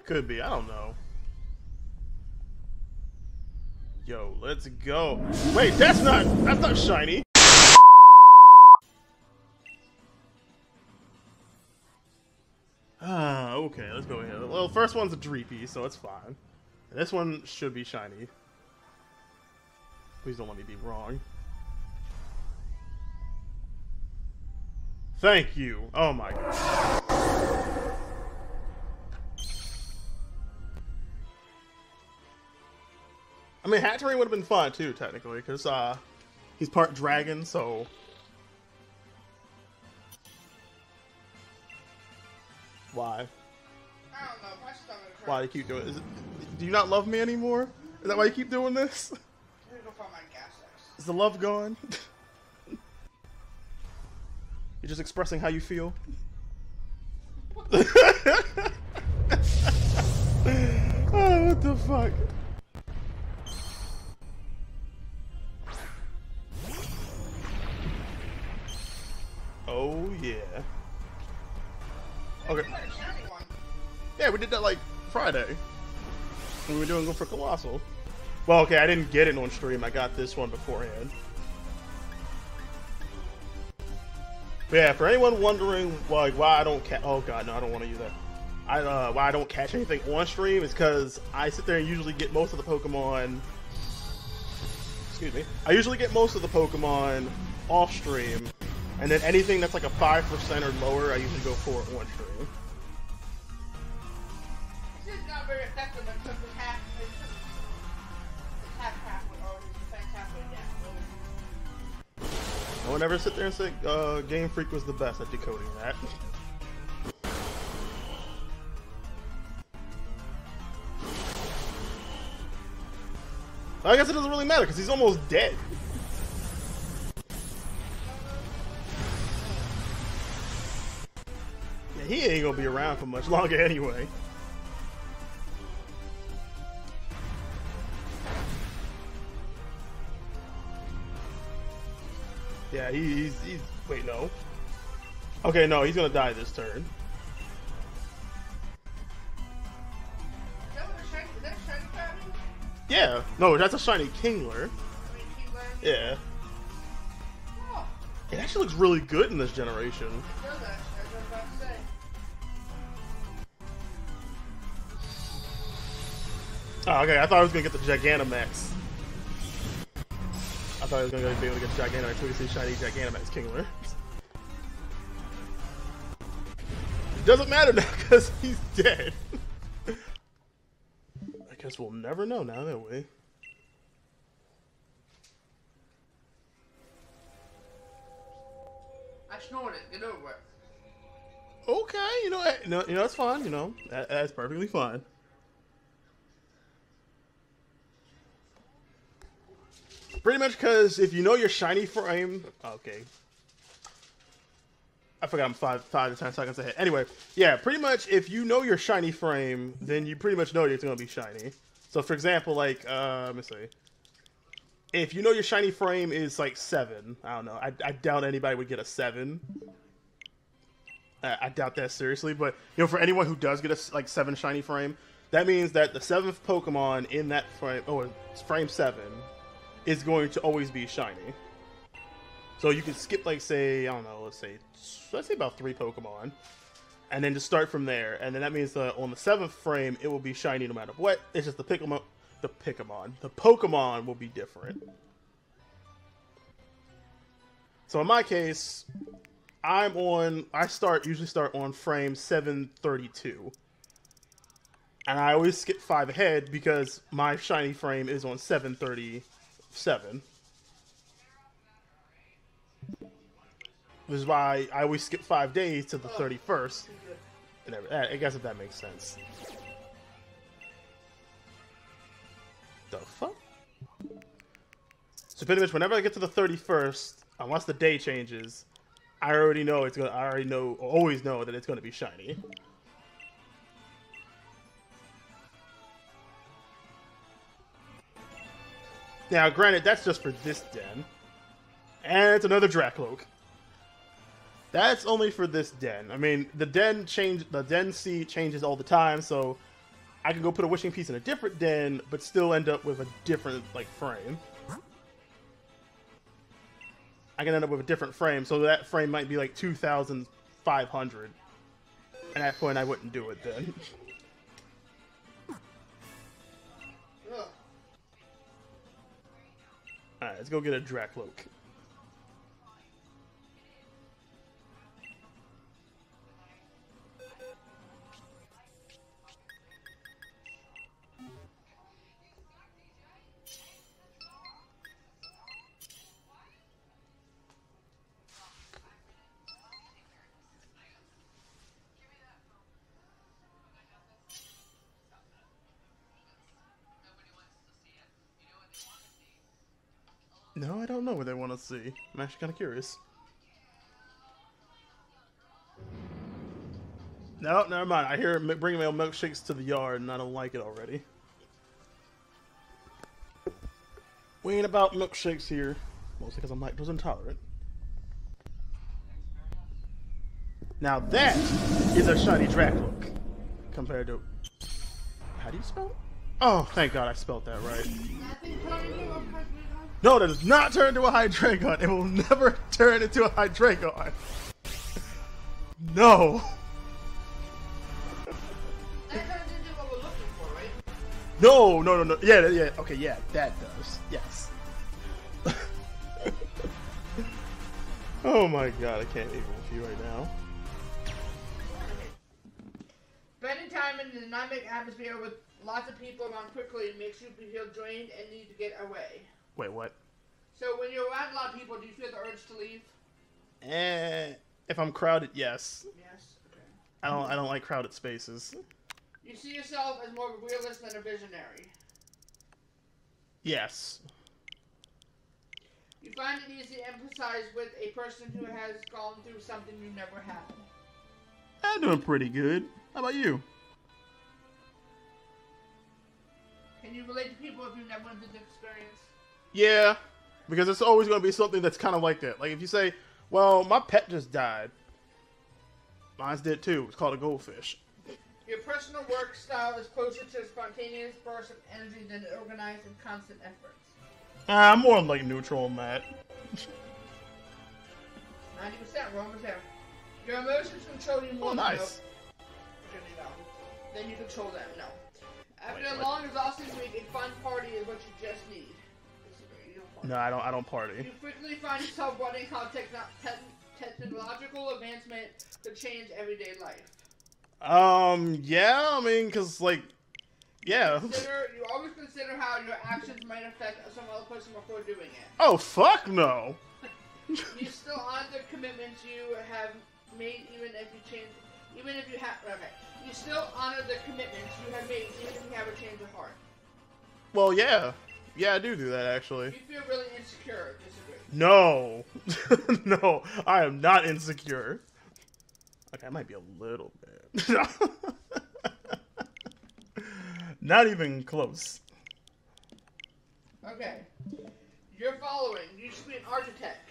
That could be. I don't know. Yo, let's go. Wait, that's not that's not shiny. Ah, okay, let's go ahead. Well, first one's a Dreepy, so it's fine. This one should be shiny. Please don't let me be wrong. Thank you. Oh my god. Mean, Hatterene would have been fun too, technically, because uh, he's part dragon, so. Why? I don't know. My stomach hurts. Why do you keep doing it? Do you not love me anymore? Is that why you keep doing this? I'm gonna go find my gas X. Is the love gone? You're just expressing how you feel? oh, what the fuck? Friday. We were doing Go for Coalossal. Well, okay, I didn't get it on stream. I got this one beforehand. But yeah, for anyone wondering like why I don't catch, oh god, no, I don't want to use that. I uh, why I don't catch anything on stream is because I sit there and usually get most of the Pokemon. Excuse me. I usually get most of the Pokemon off stream, and then anything that's like a five percent or lower, I usually go for on stream. Very effective because it's half. It's half half with all these effects halfway down. I would never sit there and say uh, Game Freak was the best at decoding that. I guess it doesn't really matter because he's almost dead. Yeah, he ain't gonna be around for much longer anyway. Yeah, he, he's he's wait no. Okay, no, he's gonna die this turn. Is that what a shiny? Is that a shiny Krabby? Yeah, no, that's a shiny Kingler. I mean, Keeler. Yeah, Oh, it actually looks really good in this generation. it does actually. I was about to say. Oh, okay, I thought I was gonna get the Gigantamax. I thought I was gonna be able to get Gigantamax. We see shiny Gigantamax Kingler. It doesn't matter now because he's dead. I guess we'll never know now, that way. I snorted. Get over it. Okay, you know, you know, you know, it's fine. You know, that, that's perfectly fine. Pretty much because if you know your shiny frame, okay. I forgot I'm five, five to ten seconds ahead. Anyway, yeah, pretty much if you know your shiny frame, then you pretty much know it's gonna be shiny. So, for example, like, uh, let me see. If you know your shiny frame is like seven, I don't know. I, I doubt anybody would get a seven. I, I doubt that seriously, but you know, for anyone who does get a like seven shiny frame, that means that the seventh Pokemon in that frame, oh, it's frame seven, is going to always be shiny. So you can skip like say I don't know, let's say let's say about three Pokemon, and then just start from there. And then that means that on the seventh frame, it will be shiny no matter what. It's just the Pokemon, the Pokemon, the Pokemon will be different. So in my case, I'm on. I start usually start on frame 732, and I always skip five ahead because my shiny frame is on 737. Which is why I always skip five days to the 31st. And I guess if that makes sense. The fuck? So pretty much whenever I get to the 31st, unless the day changes, I already know it's gonna. I already know, always know that it's gonna be shiny. Now, granted, that's just for this den, and it's another Drakloak. That's only for this den. I mean, the den change, the den C changes all the time, so I can go put a wishing piece in a different den, but still end up with a different like frame. I can end up with a different frame, so that frame might be like two thousand five hundred. At that point, I wouldn't do it then. let's go get a Drakloak. No, I don't know what they want to see. I'm actually kind of curious. No, never mind. I hear bringing my milkshakes to the yard, and I don't like it already. We ain't about milkshakes here, mostly because I'm lactose intolerant. Now that is a shiny Drakloak compared to. How do you spell it? Oh, thank God I spelled that right. Nothing turning into a Hydreigon? No, that does not turn into a Hydreigon. It will never turn into a Hydreigon. No. That turns into what we're looking for, right? No, no, no, no. Yeah, yeah. Okay, yeah, that does. Yes. oh my god, I can't even with you right now. Spending time in the dynamic atmosphere with lots of people around quickly makes you feel drained and need to get away. Wait, what? So when you're around a lot of people, do you feel the urge to leave? Eh, if I'm crowded, yes. Yes. Okay. I don't. I don't like crowded spaces. You see yourself as more of a realist than a visionary. Yes. You find it easy to empathize with a person who has gone through something you never had. I'm doing pretty good. How about you? Can you relate to people if you've never through the experience? Yeah, because it's always going to be something that's kind of like that. Like if you say, "Well, my pet just died," mine's did too. It's called a goldfish. Your personal work style is closer to a spontaneous burst of energy than organized and constant efforts. Uh, I'm more like neutral on that. 90%, we're almost there. Your emotions control you more Oh, than nice. Then you control them, no. After Wait, a long, exhausting week, a fun party is what you just need. No, I don't. I don't party. You frequently find yourself wondering how techno- te- technological advancement could change everyday life. Um, yeah. I mean, cause like, yeah. Consider, you always consider how your actions might affect some other person before doing it. Oh fuck no. You still honor the commitments you have made, even if you change, even if you have. Okay, you still honor the commitments you have made, even if you have a change of heart. Well, yeah, yeah. I do do that actually. You feel really insecure. Disagree. No, no. I am not insecure. Okay, I might be a little bit. not even close. Okay, you're following. You should be an architect.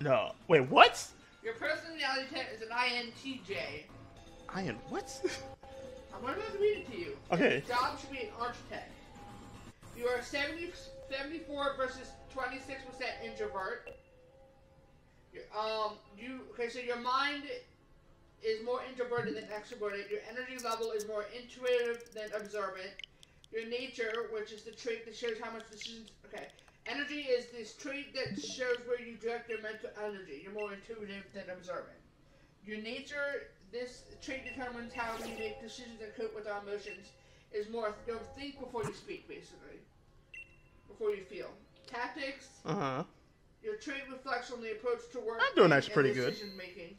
No. Wait, what? Your personality type is an INTJ. I am what? I'm to read it to you. Okay. Your job should be an architect. You are 70, 74 versus 26% introvert. Um, you okay? So your mind is more introverted than extroverted. Your energy level is more intuitive than observant. Your nature, which is the trait that shows how much decisions. Okay, energy is this trait that shows where you direct your mental energy. You're more intuitive than observant. Your nature, this trait determines how you make decisions and cope with our emotions. Is more you think before you speak, basically, before you feel. Tactics, Uh huh. your trait reflects on the approach to work. I'm doing actually pretty good. Decision making.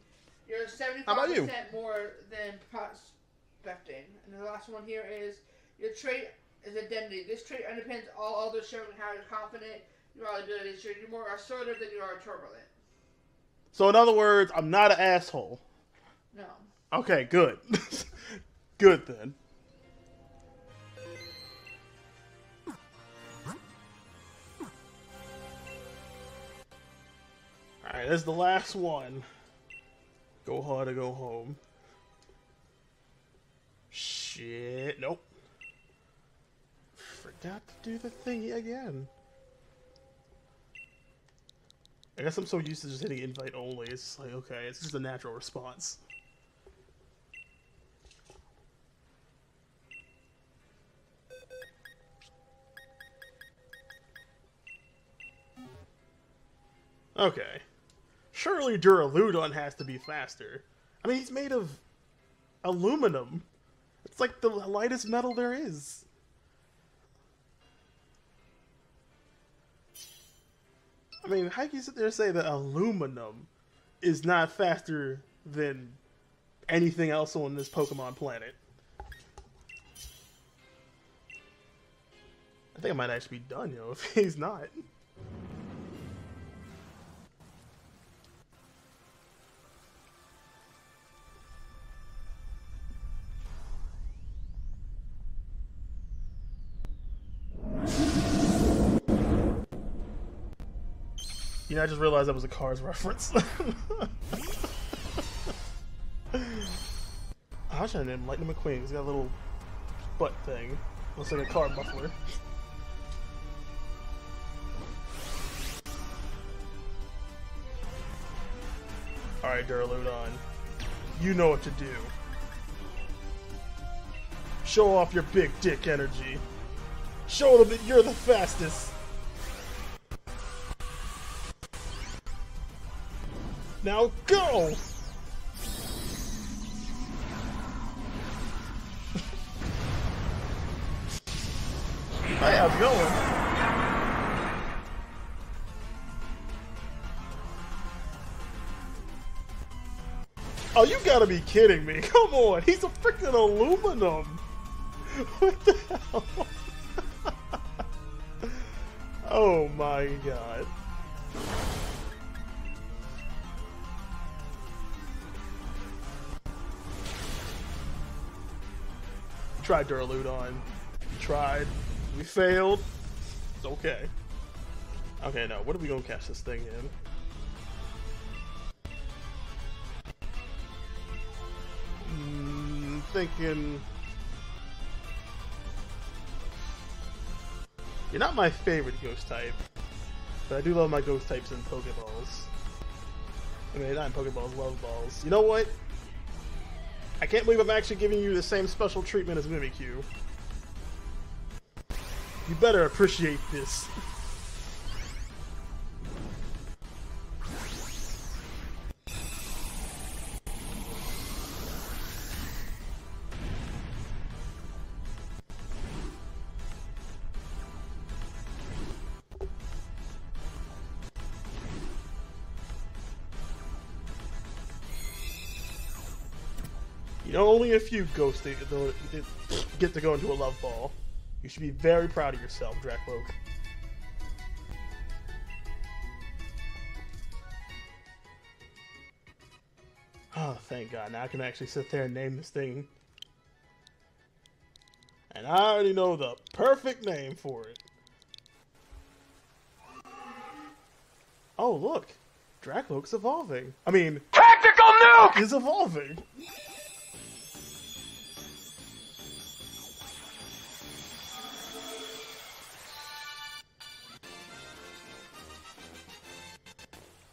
You're seventy-five you? percent more than prospecting. And the last one here is your trait is identity. This trait underpins all others, showing how you're confident your abilities. You're you're more assertive than you are turbulent. So in other words, I'm not an asshole. No. Okay, good. good then. Alright, that's the last one. Go hard or go home. Shit. Nope. Forgot to do the thingy again. I guess I'm so used to just hitting invite only. It's like, okay, it's just a natural response. Okay. Surely Duraludon has to be faster. I mean, he's made of aluminum. It's like the lightest metal there is. I mean, how can you sit there and say that aluminum is not faster than anything else on this Pokemon planet? I think I might actually be done, yo, if he's not. You know, I just realized that was a Cars reference. I should have named Lightning McQueen. He's got a little butt thing. Looks like a car muffler. Alright, Duraludon. You know what to do. Show off your big dick energy. Show them that you're the fastest. Now go! I have going. Oh, you gotta be kidding me. Come on, he's a freaking aluminum. What the hell? oh my god. Tried Duraludon. We tried. We failed. It's okay. Okay, now, what are we gonna catch this thing in? Mm, thinking... You're not my favorite ghost type, but I do love my ghost types in Pokeballs. I mean, not in Pokeballs, Love Balls. You know what? I can't believe I'm actually giving you the same special treatment as Mimikyu. You better appreciate this. Only a few ghosts they, they, get to go into a love ball. You should be very proud of yourself, Drakloak. Oh, thank God. Now I can actually sit there and name this thing. And I already know the perfect name for it. Oh, look. Drakloak's evolving. I mean, Tactical nuke! is evolving.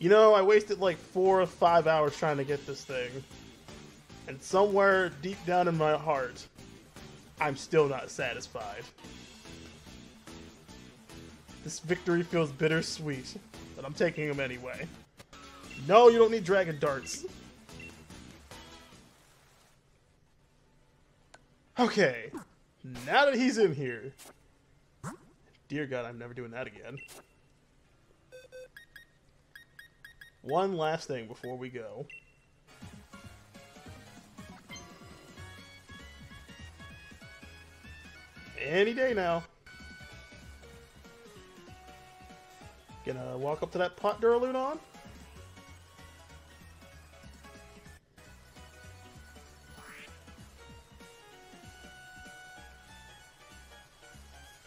You know, I wasted like four or five hours trying to get this thing. And somewhere deep down in my heart, I'm still not satisfied. This victory feels bittersweet, but I'm taking him anyway. No, you don't need dragon darts. Okay, now that he's in here. Dear God, I'm never doing that again. One last thing before we go. Any day now. Gonna walk up to that pot Duraludon?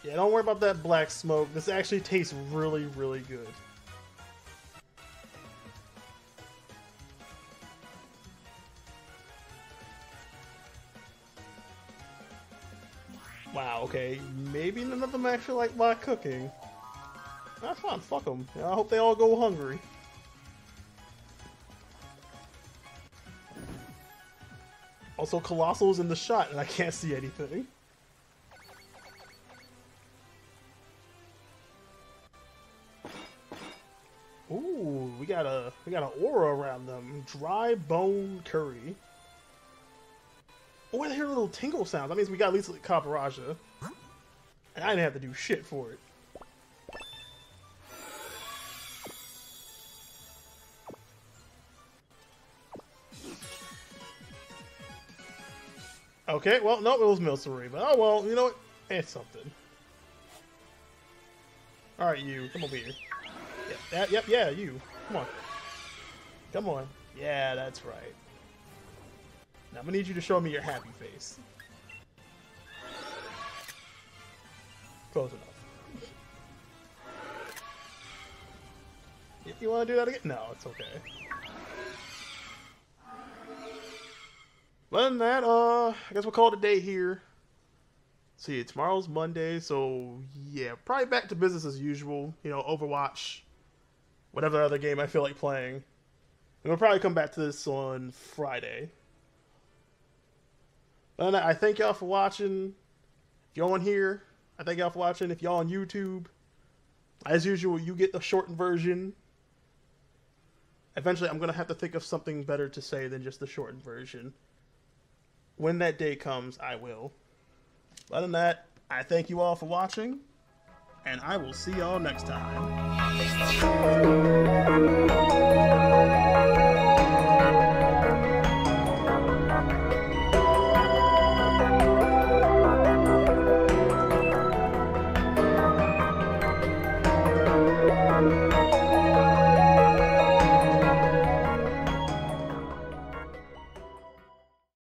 Yeah, don't worry about that black smoke. This actually tastes really, really good. Okay. Maybe none of them actually like my cooking. That's fine, fuck them. I hope they all go hungry. Also, Coalossal's in the shot and I can't see anything. Ooh, we got a we got an aura around them. Dry bone curry. Oh, I hear little tingle sounds. That means we got at least like Copperajah. And I didn't have to do shit for it. Okay, well, no, it was Milcery, but oh well, you know what? It's something. Alright, you, come over here. Yep, yep, yeah, you. Come on. Come on. Yeah, that's right. Now I'm gonna need you to show me your happy face. Close enough. If You want to do that again? No, it's okay. Other than that, uh, I guess we'll call it a day here. See, tomorrow's Monday, so yeah, probably back to business as usual. You know, Overwatch, whatever other game I feel like playing. And we'll probably come back to this on Friday. And I thank y'all for watching. If y'all on here, I thank y'all for watching. If y'all on YouTube, as usual, you get the shortened version. Eventually, I'm going to have to think of something better to say than just the shortened version. When that day comes, I will. Other than that, I thank you all for watching, and I will see y'all next time.